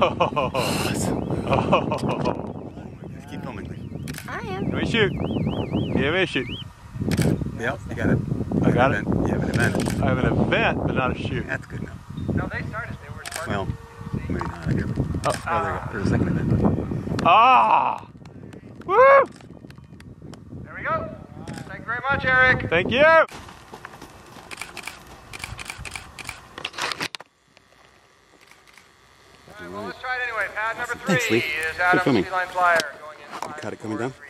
Oh. oh. Keep filming. I am. Let me shoot. Give me shoot. Yep, you got it. I got it. You have an event. I have an event, but not a chute. That's good enough. No, they started. They were starting. Well, maybe not. I guess. Oh. Oh, there- there's a second event. Ah! Woo! There we go. Thank you very much, Erik. Thank you! All right, well, let's try it anyway. Pad number three Thanks, Lee. is Good Adam's filming. Feline Flyer going in. Got it coming down? Four,